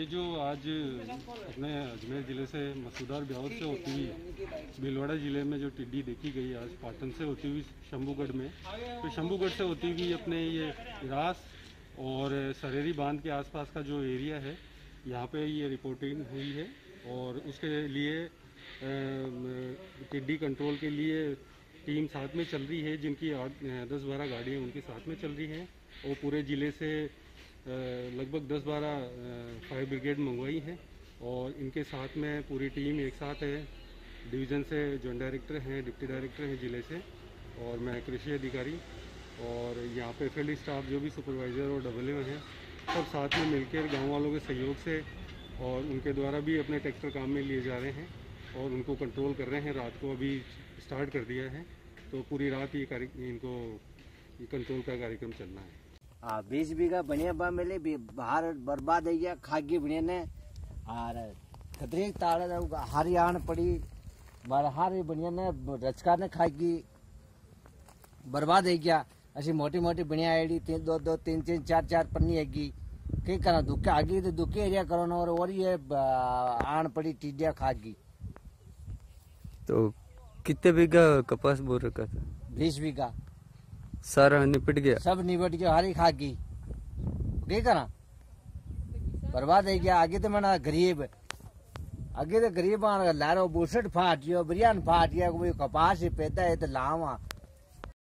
ये जो आज अपने अजमेर ज़िले से मसूदार ब्यावर से होती हुई, भीलवाड़ा ज़िले में जो टिड्डी देखी गई आज, पाटन से होती हुई शंभूगढ़ में तो शंभूगढ़ से होती हुई अपने ये रास और सरेरी बाँध के आसपास का जो एरिया है, यहाँ पे ये रिपोर्टिंग हुई है और उसके लिए टिड्डी कंट्रोल के लिए टीम साथ में चल रही है, जिनकी दस बारह गाड़ियाँ उनके साथ में चल रही हैं और पूरे ज़िले से लगभग 10-12 फायर ब्रिगेड मंगवाई है और इनके साथ में पूरी टीम एक साथ है। डिवीज़न से जॉइंट डायरेक्टर हैं, डिप्टी डायरेक्टर हैं ज़िले से और मैं कृषि अधिकारी और यहाँ पे फ़ील्ड स्टाफ जो भी सुपरवाइज़र और डबल हैं, सब साथ में मिलकर गाँव वालों के सहयोग से और उनके द्वारा भी अपने ट्रैक्टर काम में लिए जा रहे हैं और उनको कंट्रोल कर रहे हैं। रात को अभी स्टार्ट कर दिया है तो पूरी रात ये इनको कंट्रोल का कार्यक्रम चलना है। बीस बीघा बढ़िया बा मिले बाहर बर्बाद हो गया खागी बढ़िया ने। और खतरे ताड़ हारी आन पड़ी बार हारी बढ़िया ने रचका ने खागी बर्बाद हो गया। ऐसी मोटी मोटी बढ़िया आईडी तीन दो दो तीन तीन चार चार पन्नी हैगी। कई करा दुखे आगी तो दुखे एरिया करो ना और और ये आन पड़ी टीडिया खागी। तो कितने बीघा कपास बो रखा था? बीस बीघा। सारा निपट गया। सब निपट गया, हारी खागी कई करा बर्बाद है गया आगे तो मना गरीब। आगे तो गरीब लारो बुसठ फाट गयो, बरियान फाट गया, कोई कपास पैदा है तो लावा।